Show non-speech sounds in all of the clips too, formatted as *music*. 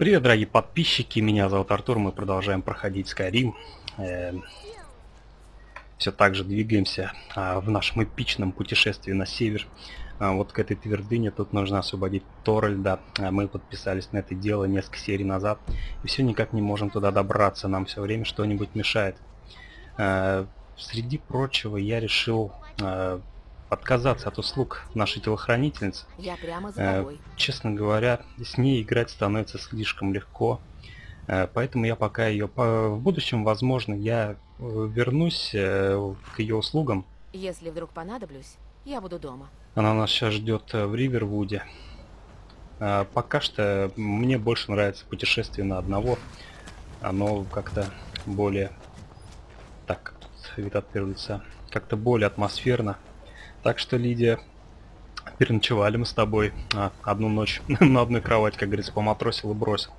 Привет, дорогие подписчики, меня зовут Артур, мы продолжаем проходить Skyrim. Э, все так же двигаемся а, в нашем эпичном путешествии на север. А, вот к этой твердыне тут нужно освободить Торальда. А, мы подписались на это дело несколько серий назад. И все никак не можем туда добраться, нам все время что-нибудь мешает. А, среди прочего я решил а, отказаться от услуг нашей телохранительницы. Я прямо за Э, тобой. Честно говоря, с ней играть становится слишком легко. Э, Поэтому я пока ее... В будущем, возможно, я э, вернусь э, к ее услугам. Если вдруг понадоблюсь, я буду дома. Она нас сейчас ждет в Ривервуде. Э, Пока что мне больше нравится путешествие на одного. Оно как-то более... Так, вид от первого лица. Как-то более атмосферно. Так что, Лидия, переночевали мы с тобой а, одну ночь *laughs* на одной кровати, как говорится, поматросил и бросил.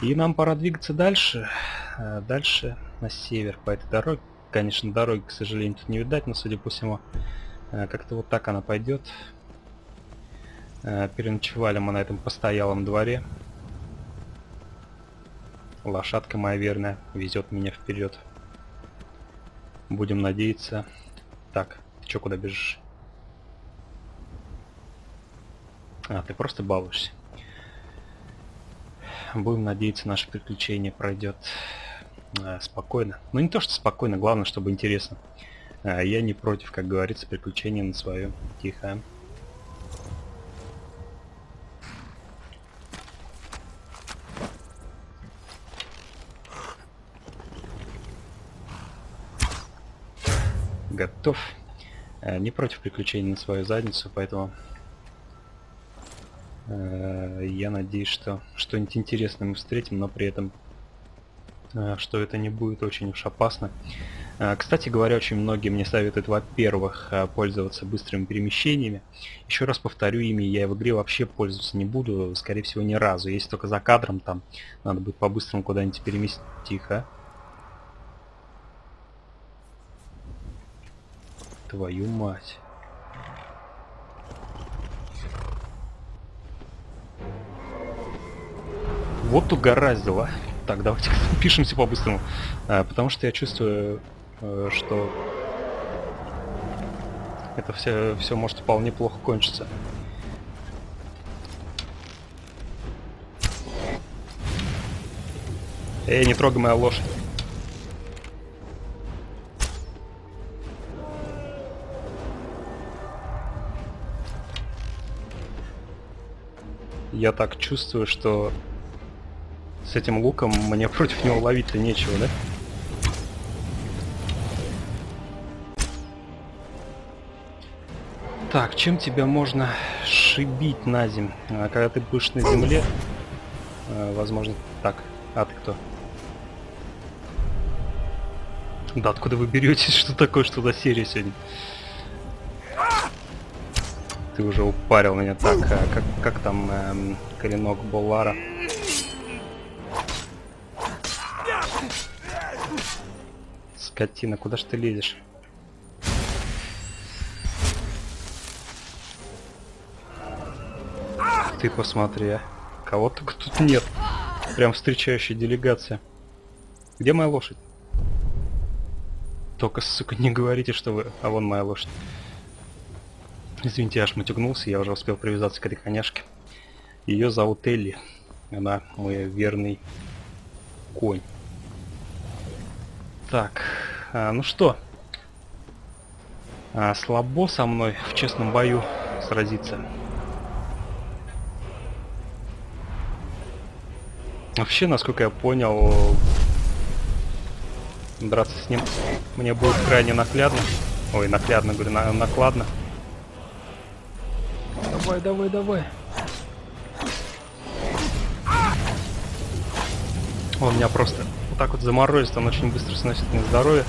И нам пора двигаться дальше. э, Дальше на север по этой дороге. Конечно, дороги, к сожалению, тут не видать, но, судя по всему, э, как-то вот так она пойдет. Э, Переночевали мы на этом постоялом дворе. Лошадка моя верная везет меня вперед. Будем надеяться. Так, чё куда бежишь? А, ты просто балуешься. Будем надеяться, наше приключение пройдет э, спокойно. Ну не то, что спокойно, главное, чтобы интересно. Э, я не против, как говорится, приключения на свое. Тихо. Готов. Э, не против приключений на свою задницу, поэтому э, я надеюсь, что что-нибудь интересное мы встретим, но при этом э, что это не будет очень уж опасно. Кстати говоря, очень многие мне советуют, во-первых, пользоваться быстрыми перемещениями. Еще раз повторю, ими я в игре вообще пользоваться не буду, скорее всего, ни разу. Если только за кадром там надо будет по-быстрому куда-нибудь переместить. Тихо. Твою мать. Вот угораздило. Так, давайте *laughs* пишемся по-быстрому. А, потому что я чувствую, э, что это все, все может вполне плохо кончиться. Эй, не трогай моя лошадь. Я так чувствую, что с этим луком мне против него ловить-то нечего, да? Так, чем тебя можно шибить на земь? А, когда ты будешь на земле, а, возможно, так. А ты кто? Да откуда вы беретесь? *laughs* Что такое, что за серия сегодня? Ты уже упарил меня так, а как, как там эм, коренок Боллара? Скотина, куда ж ты лезешь? Ты посмотри, а. Кого только тут нет. Прям встречающая делегация. Где моя лошадь? Только, сука, не говорите, что вы... А вон моя лошадь. Извините, я аж матюгнулся, я уже успел привязаться к этой коняшке. Ее зовут Элли. Она мой верный конь. Так, а, ну что? А, слабо со мной в честном бою сразиться. Вообще, насколько я понял, драться с ним мне будет крайне наглядно. Ой, наглядно, говорю, на- накладно. Давай, давай, давай. Он меня просто вот так вот заморозит, он очень быстро сносит мне здоровье.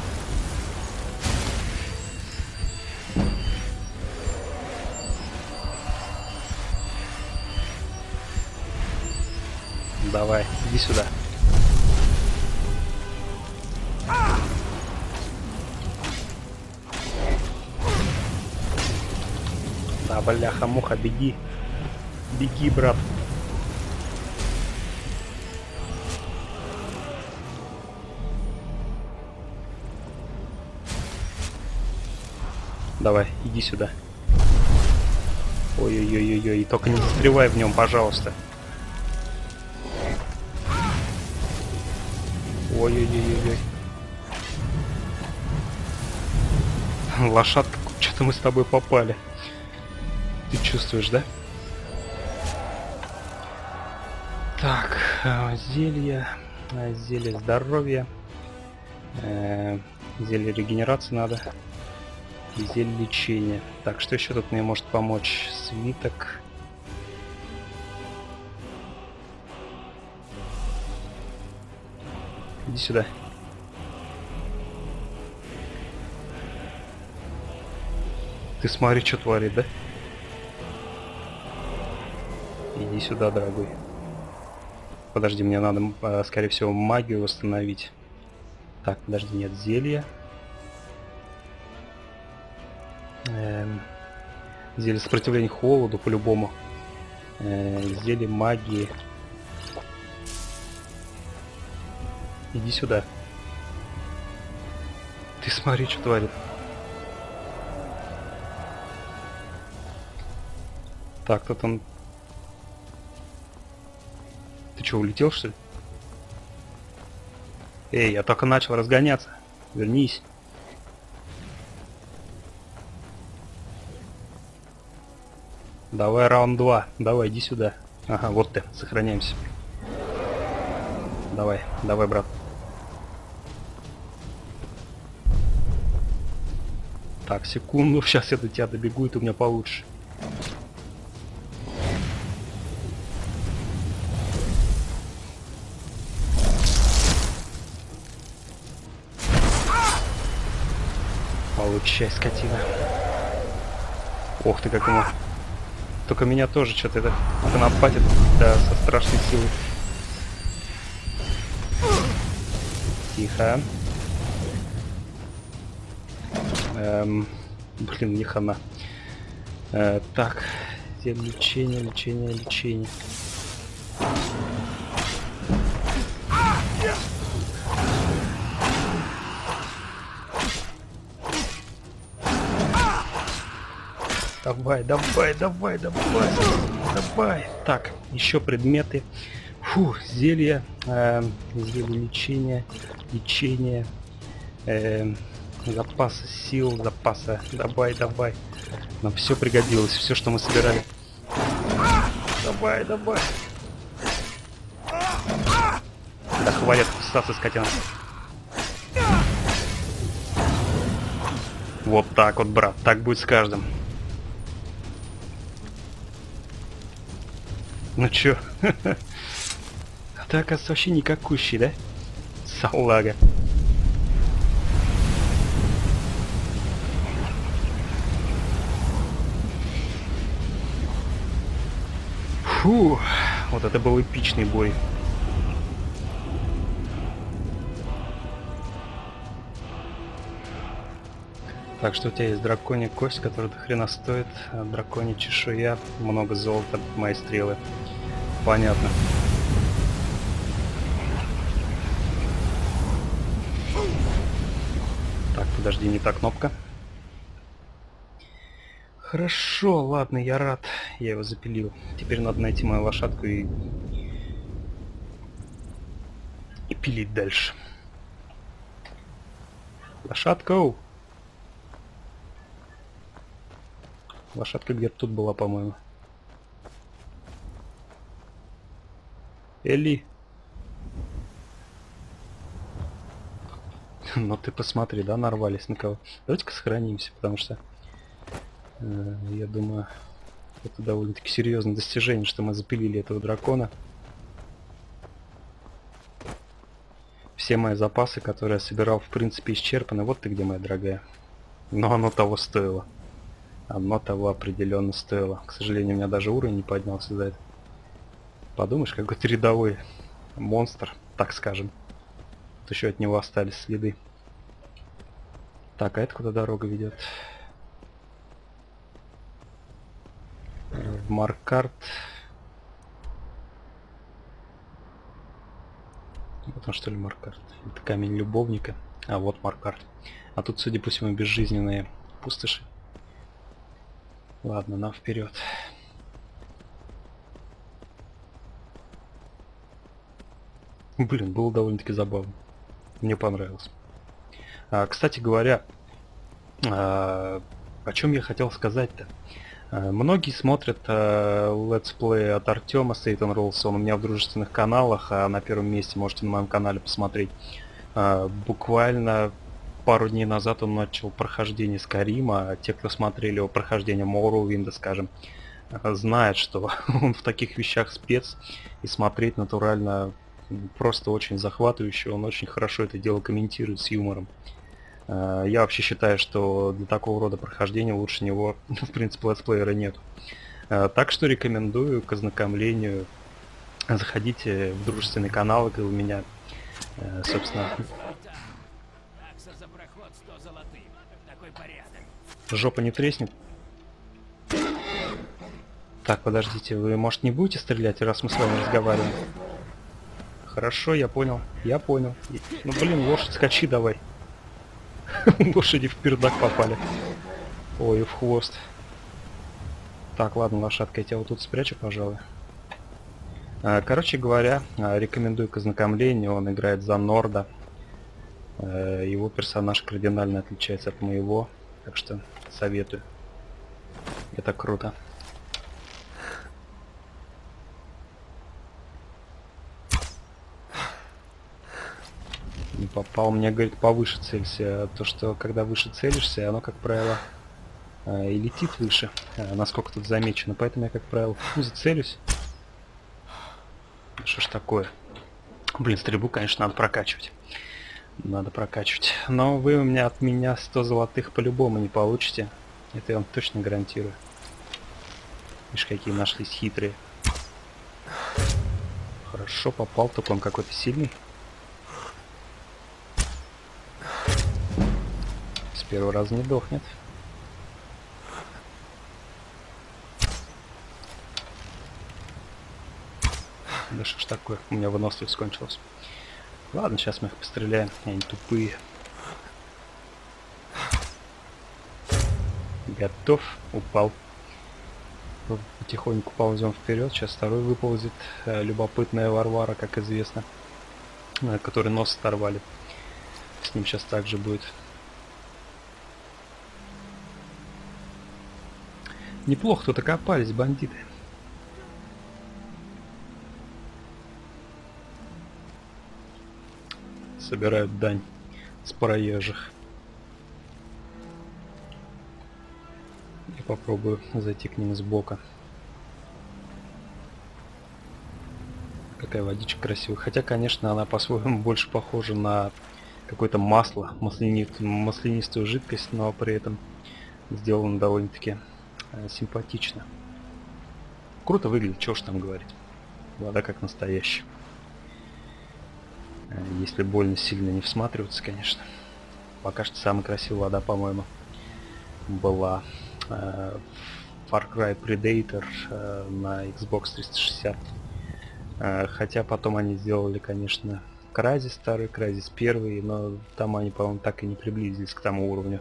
Давай, иди сюда. бляха-муха, беги. Беги, брат. Давай, иди сюда. Ой, ой, ой, ой, только не застревай в нем, пожалуйста. Ой-ой-ой-ой. Лошадка, что-то мы с тобой попали. Чувствуешь, да? Так, э, зелье, э, зелье здоровья, э, зелье регенерации надо и зелье лечения. Так, что еще тут мне может помочь? Свиток. Иди сюда. Ты смотри, что творит, да? Иди сюда, дорогой. Подожди, мне надо, а, скорее всего, магию восстановить. Так, подожди, нет, зелья. Эм, зелье сопротивления холоду, по-любому. Э, зелье магии. Иди сюда. Ты смотри, что творит. Так, тут он... Ты что, улетел, что ли? Эй, я только начал разгоняться. Вернись. Давай раунд 2. Давай, иди сюда. Ага, вот ты. Сохраняемся. Давай, давай, брат. Так, секунду. *laughs* Сейчас я до тебя добегу, и ты у меня получше. Получай, скотина. Ох ты, как ему только меня тоже что-то это конопатит, да, со страшной силой. Тихо. Эм, блин, не хана. Э, так, лечение, лечение, лечение. Давай, давай, давай, давай, давай. Так, еще предметы. Фу, зелье, э, зелье лечения, лечение, э, запасы сил, запаса. Давай, давай. Нам все пригодилось, все, что мы собирали. Давай, давай. Да хватит кусаться, скотина. Вот так вот, брат, так будет с каждым. Ну чё? *laughs* А ты, оказывается, вообще никакущий, да? Салага. Фу, вот это был эпичный бой. Так что у тебя есть драконья кость, которая до хрена стоит, а драконья чешуя, много золота, мои стрелы. Понятно. Так, подожди, не та кнопка. Хорошо, ладно, я рад. Я его запилил. Теперь надо найти мою лошадку и... И пилить дальше. Лошадка! Лошадка где-то тут была, по-моему. Эли. *laughs* Ну ты посмотри, да, нарвались на кого. Давайте-ка сохранимся, потому что э, я думаю, это довольно-таки серьезное достижение, что мы запилили этого дракона. Все мои запасы, которые я собирал, в принципе, исчерпаны. Вот ты где, моя дорогая. Но оно того стоило. Оно того определенно стоило. К сожалению, у меня даже уровень не поднялся за это. Подумаешь, какой-то рядовой монстр, так скажем. Тут еще от него остались следы. Так, а это куда дорога ведет? В Маркарт. Вот он что ли Маркарт? Это камень любовника. А вот Маркарт. А тут, судя по всему, безжизненные пустоши. Ладно, нам вперед. Блин, было довольно-таки забавно. Мне понравилось. А, кстати говоря, а, о чем я хотел сказать-то? А, многие смотрят а, летсплей от Артема Сейтан Роллс, он у меня в дружественных каналах, а на первом месте можете на моем канале посмотреть. А, буквально пару дней назад он начал прохождение Скарима, те, кто смотрели его прохождение Morrowinda, скажем, а, знают, что *laughs* он в таких вещах спец, и смотреть натурально просто очень захватывающе, он очень хорошо это дело комментирует с юмором. А, я вообще считаю, что для такого рода прохождения лучше него, *laughs* в принципе, летсплеера нет. А, так что рекомендую к ознакомлению. Заходите в дружественный канал, как у меня, э, собственно, жопа не треснет. Так, подождите, вы, может, не будете стрелять, раз мы с вами разговариваем? Хорошо, я понял, я понял. Ну, блин, лошадь, скачи давай. *laughs* Лошади в пердак попали. Ой, в хвост. Так, ладно, лошадка, я тебя вот тут спрячу, пожалуй. А, Короче говоря, а, рекомендую к ознакомлению. Он играет за Норда. Э, Его персонаж кардинально отличается от моего, так что советую. Это круто. Не попал, мне говорит повыше целься. То, что когда выше целишься, оно, как правило, э, и летит выше, э, насколько тут замечено. Поэтому я, как правило, ну, зацелюсь. Что ж такое? Блин, стрельбу, конечно, надо прокачивать. Надо прокачивать. Но вы у меня от меня 100 золотых по-любому не получите. Это я вам точно гарантирую. Видишь, какие нашлись хитрые. Хорошо попал, только он какой-то сильный. С первого раза не дохнет. Да что ж такое, у меня выносливость кончилась. Ладно, сейчас мы их постреляем, они тупые. Готов, упал. Потихоньку ползем вперед. Сейчас второй выползет. Э, Любопытная Варвара, как известно. э, Который нос оторвали. С ним сейчас также будет. Неплохо тут окопались бандиты. Собирают дань с проезжих. Я попробую зайти к ним сбока. Какая водичка красивая. Хотя, конечно, она по-своему *laughs* больше похожа на какое-то масло, маслянит- маслянистую жидкость, но при этом сделана довольно-таки э, симпатично. Круто выглядит, чего ж там говорить. Вода как настоящая. Э, Если больно сильно не всматриваться, конечно. Пока что самая красивая вода, по-моему, была э, Far Cry Predator э, на Xbox 360. Э, Хотя потом они сделали, конечно, Crysis старый, Crysis первый, но там они, по-моему, так и не приблизились к тому уровню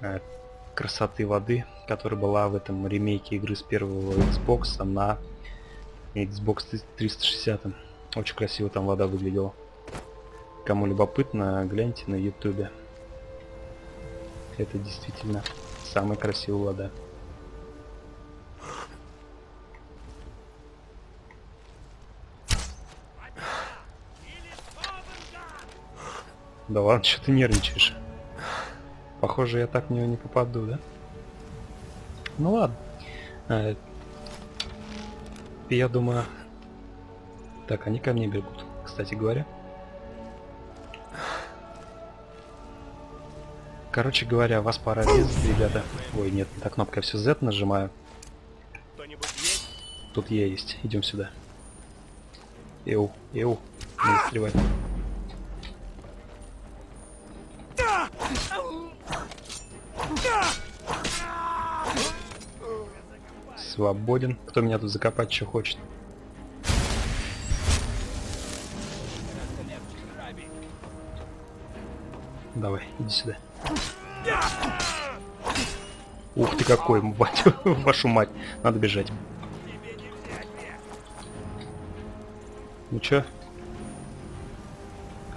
э, красоты воды, которая была в этом ремейке игры с первого Xbox на Xbox 360. Очень красиво там вода выглядела. Кому любопытно, гляньте на ютубе. Это действительно самая красивая вода. Да ладно, что ты нервничаешь? Похоже, я так в нее не попаду, да? Ну ладно. Э, Я думаю... Так, они ко мне бегут, кстати говоря. Короче говоря, вас пора резать, ребята. Ой, нет, не та кнопка, я все Z нажимаю. Тут я есть, идем сюда. Эу, эу, не застревай. Свободен. Кто меня тут закопать еще хочет? Давай, иди сюда. Ух ты какой, мать, *laughs* вашу мать. Надо бежать. Ну чё?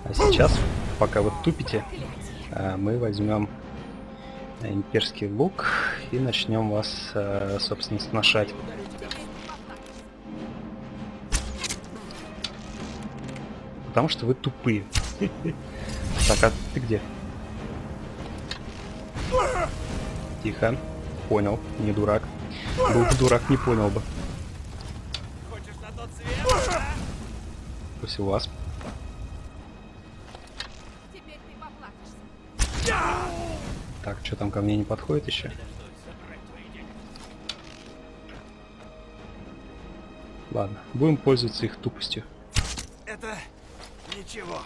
А сейчас, пока вы тупите, а, мы возьмем имперский лук и начнем вас, а, собственно, сношать. Потому что вы тупые. *laughs* Так, а ты где? Тихо. Понял, не дурак. Был бы дурак, не понял бы. Хочешь на тот свет? а? Пусть у вас. Теперь ты поплатишься. Так, что там ко мне не подходит еще? Ладно, будем пользоваться их тупостью. Это ничего.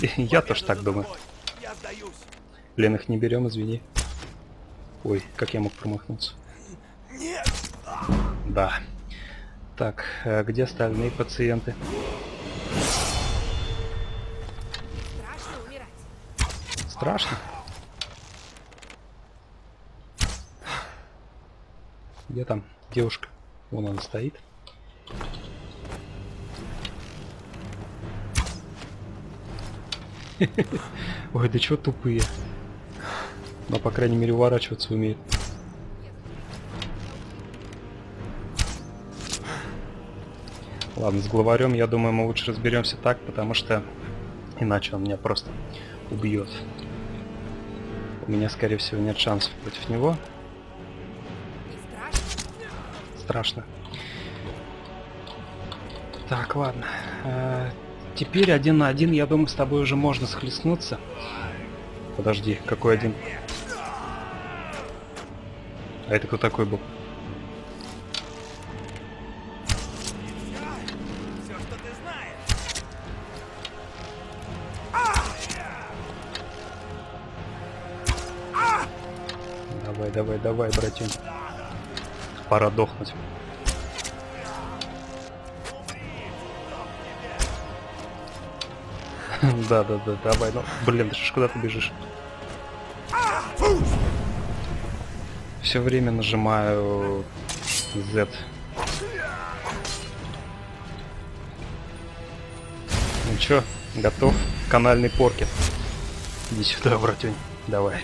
*laughs* Я тоже так думаю. Я сдаюсь. Блин, их не берем, извини. Ой, как я мог промахнуться? Нет. Да. Так, а где остальные пациенты? Страшно умирать. Страшно? Где там девушка? Вон она стоит. *laughs* Ой, да чё тупые. Но, по крайней мере, уворачиваться умеет. Ладно, с главарем, я думаю, мы лучше разберемся так, потому что иначе он меня просто убьет. У меня, скорее всего, нет шансов против него. Не страшно? Страшно. Так, ладно. Э, Теперь один на один, я думаю, с тобой уже можно схлестнуться. Подожди, какой один? А это кто такой был? Давай, давай, давай, братин. Пора дохнуть. *laughs* Да, да, да, давай, ну, блин, ты ж куда ты бежишь? Все время нажимаю Z. Ну чё, готов? Канальный порки. Иди сюда, братюнь. Давай.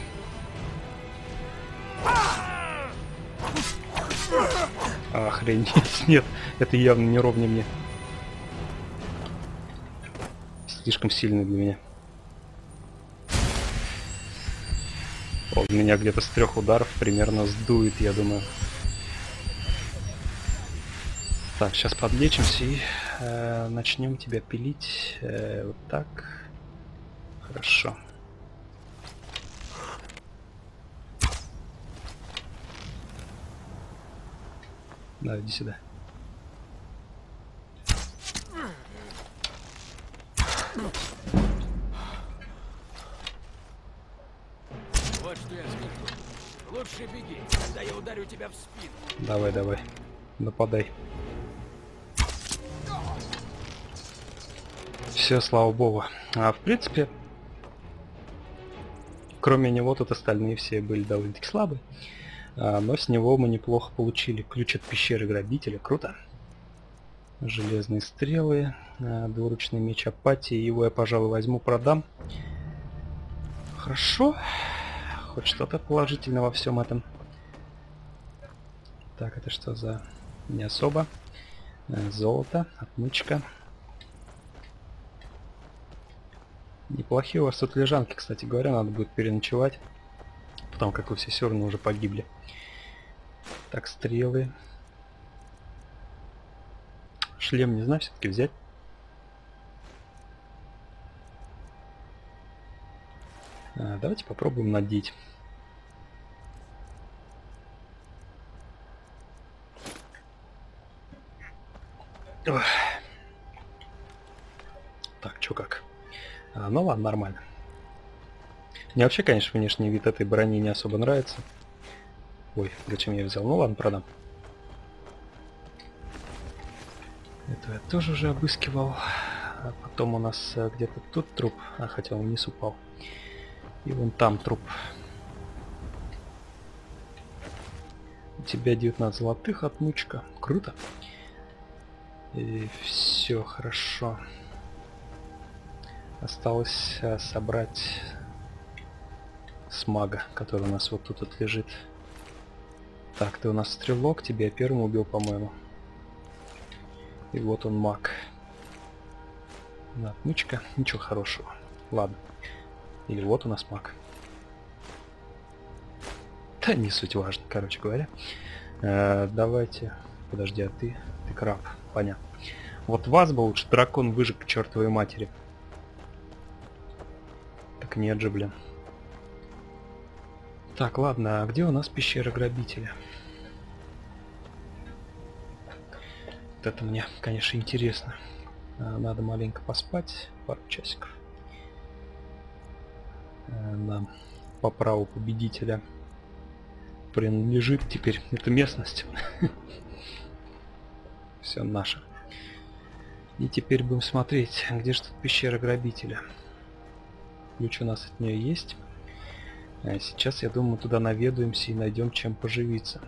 Охренеть. *laughs* Нет, это явно не ровня мне. Слишком сильный для меня. Меня где-то с трех ударов примерно сдует, я думаю. Так, сейчас подлечимся и э, начнем тебя пилить. Э, вот так. Хорошо. Да, иди сюда. Вот что я скажу. Лучше беги, тогда я ударю тебя в спину. Давай. Нападай. Все, слава богу. А в принципе, кроме него тут остальные все были довольно-таки слабые. А, но с него мы неплохо получили. Ключ от пещеры грабителя. Круто. Железные стрелы. а, двуручный меч апатии. Его я, пожалуй, возьму, продам. Хорошо. Хоть что-то положительное во всем этом. Так, это что за... Не особо. Э, Золото, отмычка. Неплохие у вас тут лежанки, кстати говоря, надо будет переночевать. Потому как вы все все равно уже погибли. Так, стрелы. Шлем, не знаю, все-таки взять. А, давайте попробуем надеть. Так, чё как? А, ну ладно, нормально. Мне вообще, конечно, внешний вид этой брони не особо нравится. Ой, зачем я взял? Ну ладно, продам. Это я тоже уже обыскивал. А потом у нас э, где-то тут труп, а хотя он вниз упал. И вон там труп. тебя 19 золотых, отмычка. Круто. И все хорошо. Осталось а, собрать смага, который у нас вот тут вот лежит. Так, ты у нас стрелок, тебя я первым убил, по-моему. И вот он маг. Отмычка, ничего хорошего. Ладно. Или вот у нас маг. Да не суть важно, короче говоря. Э, давайте. Подожди, а ты? Ты краб. Понятно. Вот вас бы лучше дракон выжег к чертовой матери. Так нет же, блин. Так, ладно, а где у нас пещера грабителя? Вот это мне, конечно, интересно. А, надо маленько поспать, пару часиков. А, нам по праву победителя принадлежит теперь эта местность. *laughs* Все наше. И теперь будем смотреть, где же тут пещера грабителя. Ключ у нас от нее есть. А сейчас, я думаю, туда наведуемся и найдем чем поживиться.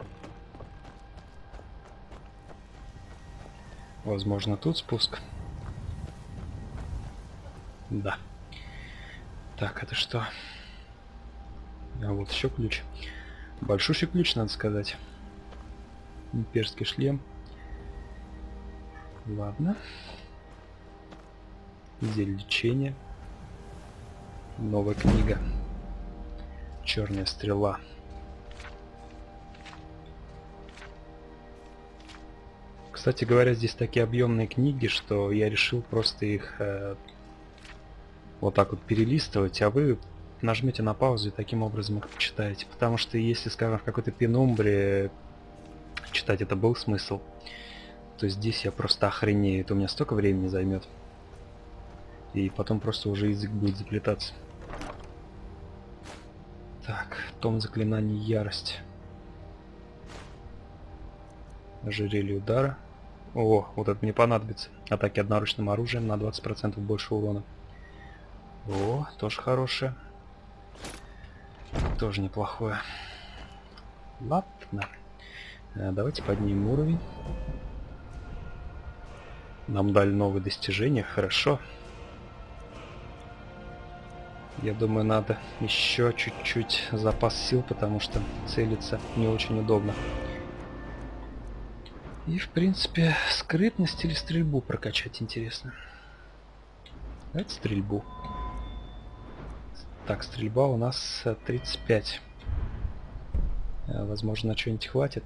Возможно, тут спуск. Да. Так, это что? А вот еще ключ. Большущий ключ, надо сказать. Имперский шлем. Ладно. Зель лечения. Новая книга. Черная стрела. Кстати говоря, здесь такие объемные книги, что я решил просто их э, вот так вот перелистывать, а вы нажмете на паузу и таким образом их почитаете. Потому что если, скажем, в какой-то пенумбре читать это был смысл, то здесь я просто охренею, это у меня столько времени займет. И потом просто уже язык будет заплетаться. Так, том заклинаний ярость. Ожерелье удара. О, вот это мне понадобится. Атаки одноручным оружием на 20% больше урона. О, тоже хорошее. Тоже неплохое. Ладно. Э, давайте поднимем уровень. Нам дали новые достижения, хорошо. Я думаю, надо еще чуть-чуть запас сил, потому что целиться не очень удобно. И, в принципе, скрытность или стрельбу прокачать интересно. Давайте стрельбу. Так, стрельба у нас 35. Э, возможно, на что-нибудь хватит.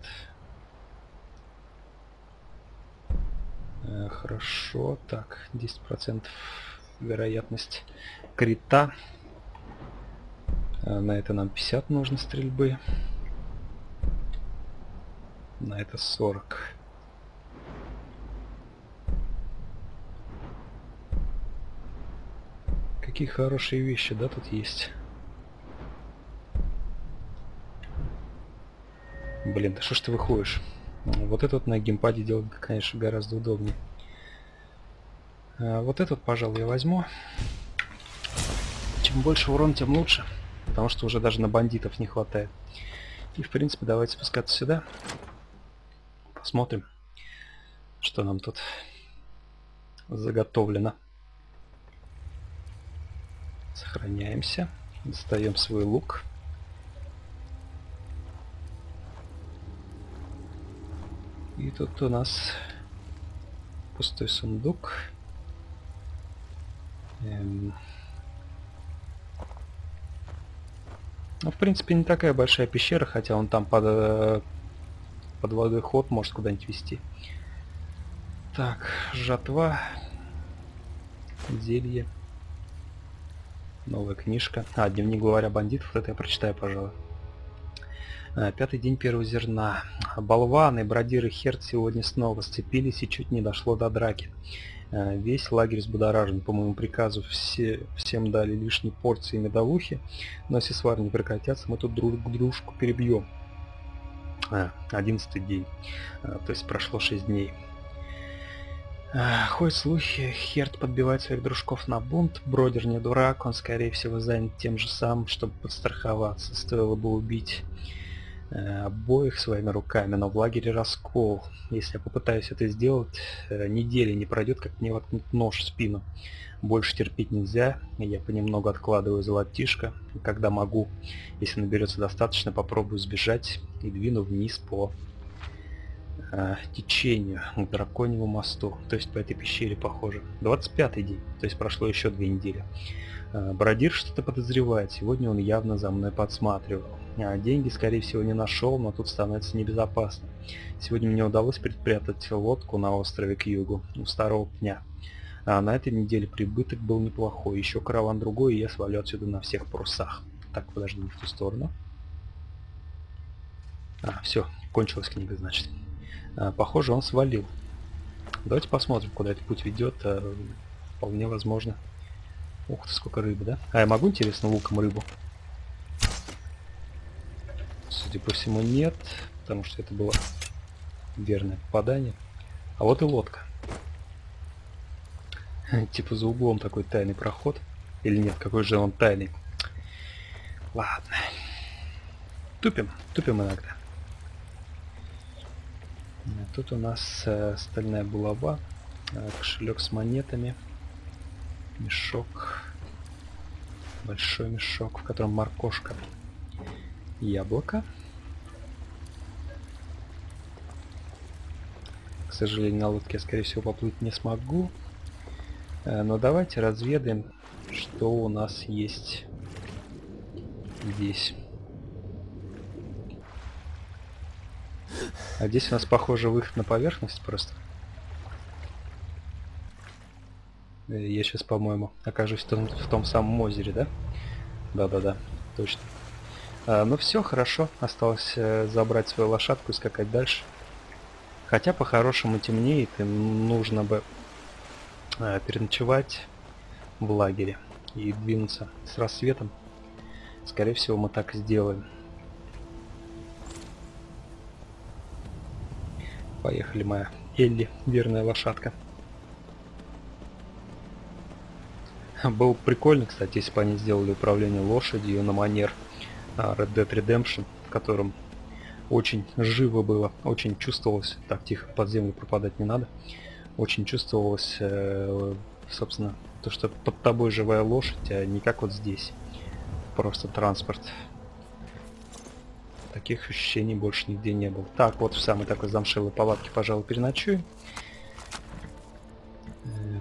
Хорошо, так, 10% вероятность крита. На это нам 50 нужно стрельбы. На это 40. Какие хорошие вещи, да, тут есть. Блин, да что ж ты выходишь? Вот этот на геймпаде делать, конечно, гораздо удобнее. А вот этот, пожалуй, я возьму. Чем больше урон, тем лучше. Потому что уже даже на бандитов не хватает. И, в принципе, давайте спускаться сюда. Посмотрим, что нам тут заготовлено. Сохраняемся. Достаем свой лук. И тут у нас пустой сундук. Эм... Ну, в принципе, не такая большая пещера, хотя он там под, э, под водой ход может куда-нибудь вести. Так, жатва, зелье. Новая книжка. А, дневник главаря бандитов. Это я прочитаю, пожалуй. А, пятый день первого зерна. Болваны, бродиры Херт сегодня снова сцепились и чуть не дошло до драки. А, весь лагерь взбудоражен. По моему приказу все, всем дали лишние порции медовухи. Но если свары не прекратятся, мы тут друг дружку перебьем. А, одиннадцатый день. То есть прошло шесть дней. Ходят слухи, Херт подбивает своих дружков на бунт, Бродер не дурак, он скорее всего занят тем же самым, чтобы подстраховаться, стоило бы убить э, обоих своими руками, но в лагере раскол. Если я попытаюсь это сделать, э, недели не пройдет, как мне воткнут нож в спину. Больше терпеть нельзя, я понемногу откладываю золотишко. И когда могу, если наберется достаточно, попробую сбежать и двину вниз по э, течению к драконьему мосту. То есть по этой пещере похоже. 25 день, то есть прошло еще две недели. Э, Бродир что-то подозревает, сегодня он явно за мной подсматривал. А деньги, скорее всего, не нашел, но тут становится небезопасно. Сегодня мне удалось припрятать лодку на острове к югу, у старого пня. А на этой неделе прибыток был неплохой. Еще караван другой, и я свалю отсюда на всех парусах. Так, подожди, не в ту сторону. А, все, кончилась книга, значит. А, похоже, он свалил. Давайте посмотрим, куда этот путь ведет. А, вполне возможно. Ух ты, сколько рыбы, да? А я могу, интересно, луком рыбу? Судя по всему, нет, потому что это было верное попадание. А вот и лодка. *laughs* Типа за углом такой тайный проход. Или нет, какой же он тайный. Ладно. Тупим, тупим иногда. Тут у нас э, стальная булава, э, кошелек с монетами, мешок, большой мешок, в котором моркошка, яблоко. К сожалению, на лодке я, скорее всего, поплыть не смогу. Э, но давайте разведаем, что у нас есть здесь. А здесь у нас, похоже, выход на поверхность просто. Э, Я сейчас, по-моему, окажусь в том, в том самом озере, да? Да-да-да, точно. А, ну все, хорошо. Осталось э, забрать свою лошадку и скакать дальше. Хотя по-хорошему темнеет, и нужно бы э, переночевать в лагере и двинуться с рассветом. Скорее всего, мы так и сделаем. Поехали, моя Элли, верная лошадка. Было бы прикольно, кстати, если бы они сделали управление лошадью на манер Red Dead Redemption, в котором очень живо было, очень чувствовалось, так тихо под землю пропадать не надо, очень чувствовалось, э, собственно, то, что под тобой живая лошадь, а не как вот здесь, просто транспорт. Таких ощущений больше нигде не было. Так, вот в самой такой замшелой палатке, пожалуй, переночуем. Э,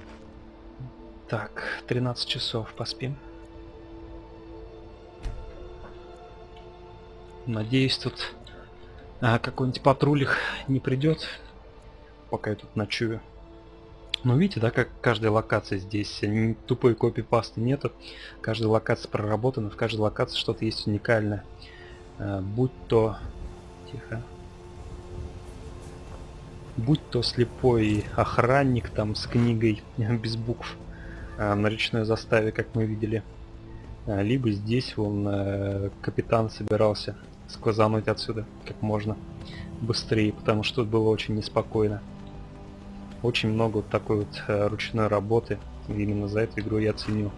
Так, 13 часов поспим. Надеюсь, тут а, какой-нибудь патрулих не придет, пока я тут ночую. Ну, видите, да, как каждая локация здесь, ни тупой копипасты нету. Каждая локация проработана, в каждой локации что-то есть уникальное. А, будь то... Тихо. Будь то слепой охранник там с книгой *laughs* без букв а, на речной заставе, как мы видели. А, либо здесь вон э, капитан собирался сквозануть отсюда как можно быстрее, потому что тут было очень неспокойно. Очень много вот такой вот э, ручной работы. И именно за эту игру я ценю.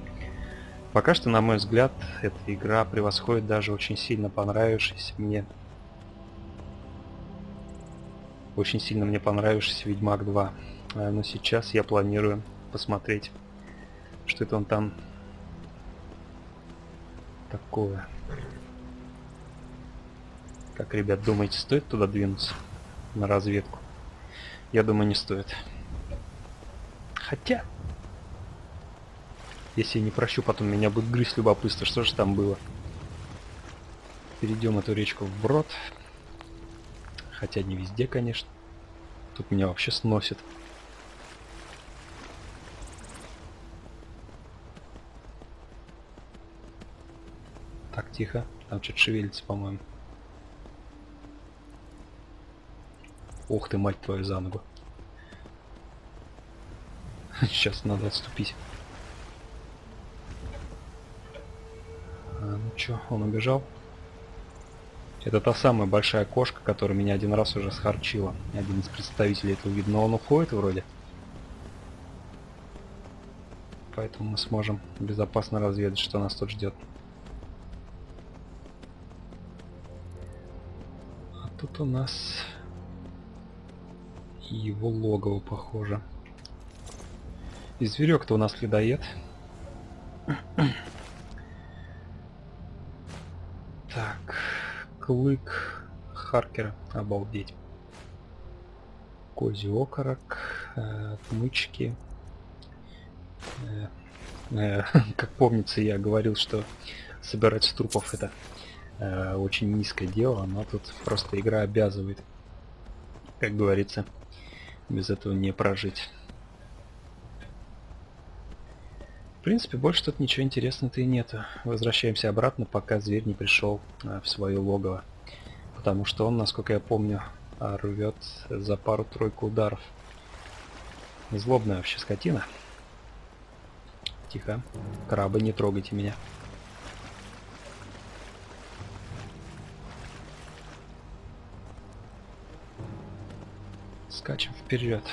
Пока что, на мой взгляд, эта игра превосходит даже очень сильно понравившийся мне очень сильно мне понравившийся Ведьмак 2. А, Но сейчас я планирую посмотреть, что это он там такое. Как, ребят, думаете, стоит туда двинуться? На разведку? Я думаю, не стоит. Хотя... Если я не прощу, потом меня будет грызть любопытство, что же там было. Перейдем эту речку вброд. Хотя не везде, конечно. Тут меня вообще сносит. Так, тихо. Там что-то шевелится, по-моему. Ух ты, мать твою, за ногу. *laughs* Сейчас надо отступить. А, ну чё, он убежал? Это та самая большая кошка, которая меня один раз уже схарчила. Один из представителей этого вида. Но он уходит вроде. Поэтому мы сможем безопасно разведать, что нас тут ждет. тут у нас его логово похоже. И зверек-то у нас ледоед. так, клык Харкера, обалдеть. Козий окорок, э, отмычки. Э, э, *laughs* как помнится, я говорил, что собирать с трупов это э, очень низкое дело, но тут просто игра обязывает, как говорится, без этого не прожить. В принципе, больше тут ничего интересного-то и нету. Возвращаемся обратно, пока зверь не пришел э, в свое логово. Потому что он, насколько я помню, рвет за пару-тройку ударов. Злобная вообще скотина. Тихо. Крабы, не трогайте меня. Скачем вперед.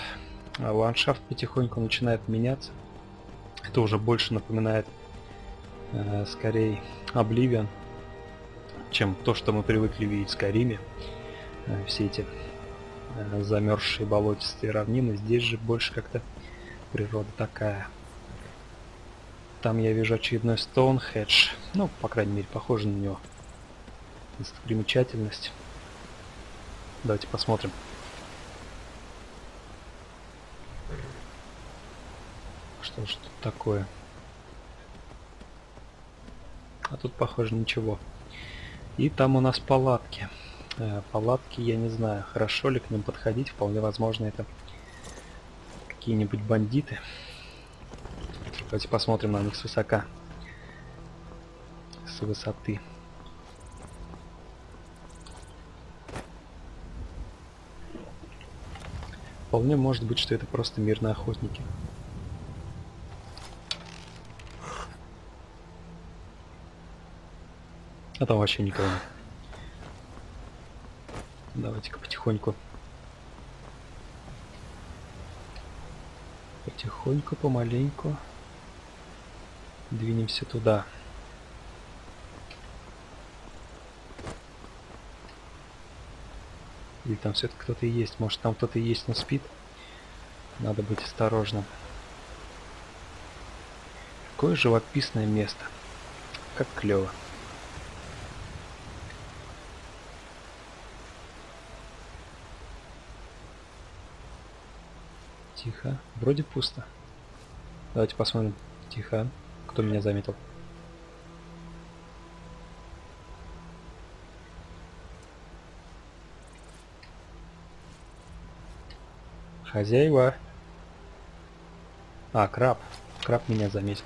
А ландшафт потихоньку начинает меняться. Это уже больше напоминает э, скорее Обливион, чем то, что мы привыкли видеть в Скайриме. Э, все эти э, замерзшие болотистые равнины. Здесь же больше как-то природа такая. Там я вижу очередной Стоунхедж. Ну, по крайней мере, похоже на него. Достопримечательность. Давайте посмотрим. Что тут такое? А тут, похоже, ничего. И там у нас палатки. Э, палатки, я не знаю, хорошо ли к ним подходить. Вполне возможно, это какие-нибудь бандиты. Давайте посмотрим на них с высока. С высоты. Вполне может быть, что это просто мирные охотники. А там вообще никого нет. Давайте-ка потихоньку. Потихоньку, помаленьку. Двинемся туда. Или там все-таки кто-то есть. Может там кто-то есть, но спит. Надо быть осторожным. Какое живописное место. Как клево. Тихо. Вроде пусто. Давайте посмотрим. Тихо. Кто меня заметил? Хозяева. А, краб. Краб меня заметил.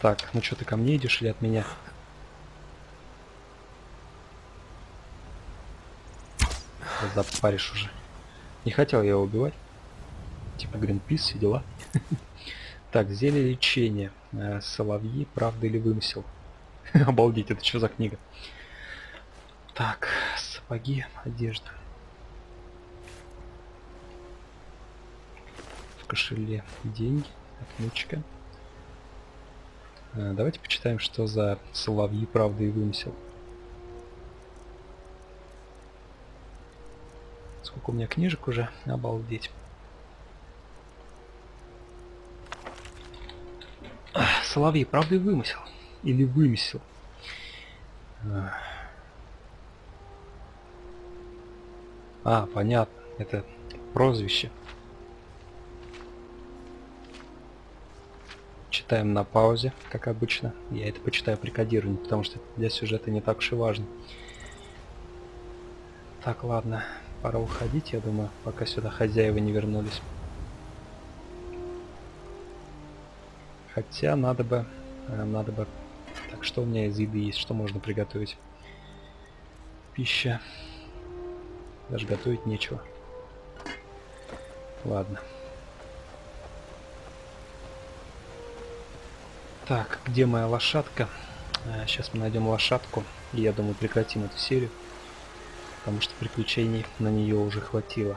Так, ну что, ты ко мне идешь или от меня? Запаришь уже. Не хотел я его убивать. Типа Гринпис, все дела. *laughs* Так, зелье лечения. Э, соловьи, правда или вымысел? *laughs* Обалдеть, это что за книга? Так, сапоги, одежда. В кошеле деньги, отмычка. Э, давайте почитаем, что за соловьи, правда и вымысел. Сколько у меня книжек уже, обалдеть. Соловьи, правда и вымысел? Или вымысел? А, понятно, это прозвище. Читаем на паузе, как обычно. Я это почитаю при кодировании, потому что для сюжета не так уж и важно. Так, ладно, пора уходить, я думаю, пока сюда хозяева не вернулись. Хотя надо бы, э, надо бы... Так, что у меня из еды есть, что можно приготовить? Пища. Даже готовить нечего. Ладно. Так, где моя лошадка? Сейчас э, мы найдем лошадку. И я думаю, прекратим эту серию. Потому что приключений на нее уже хватило.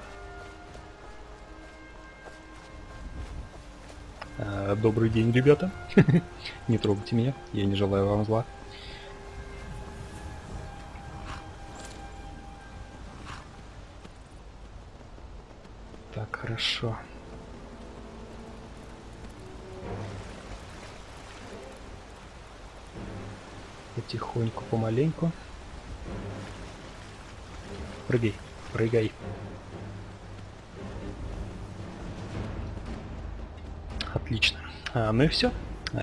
Э, Добрый день, ребята. *laughs* Не трогайте меня, я не желаю вам зла. Так, хорошо. Потихоньку, помаленьку. Прыгай, прыгай. Отлично. А, ну и все.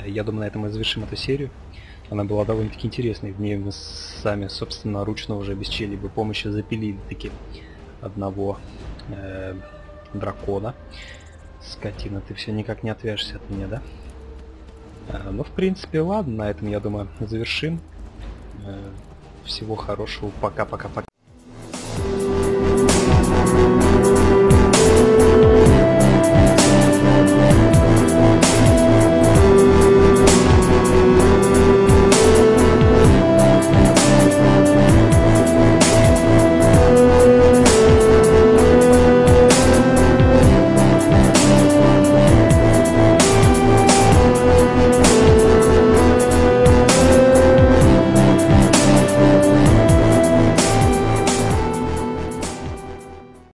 Я думаю, на этом мы завершим эту серию. Она была довольно-таки интересной. В ней мы сами, собственно, ручно уже без чьей-либо помощи запилили таки одного э, дракона. Скотина, ты все никак не отвяжешься от меня, да? А, ну, в принципе, ладно. На этом, я думаю, завершим. Э, всего хорошего. Пока-пока-пока.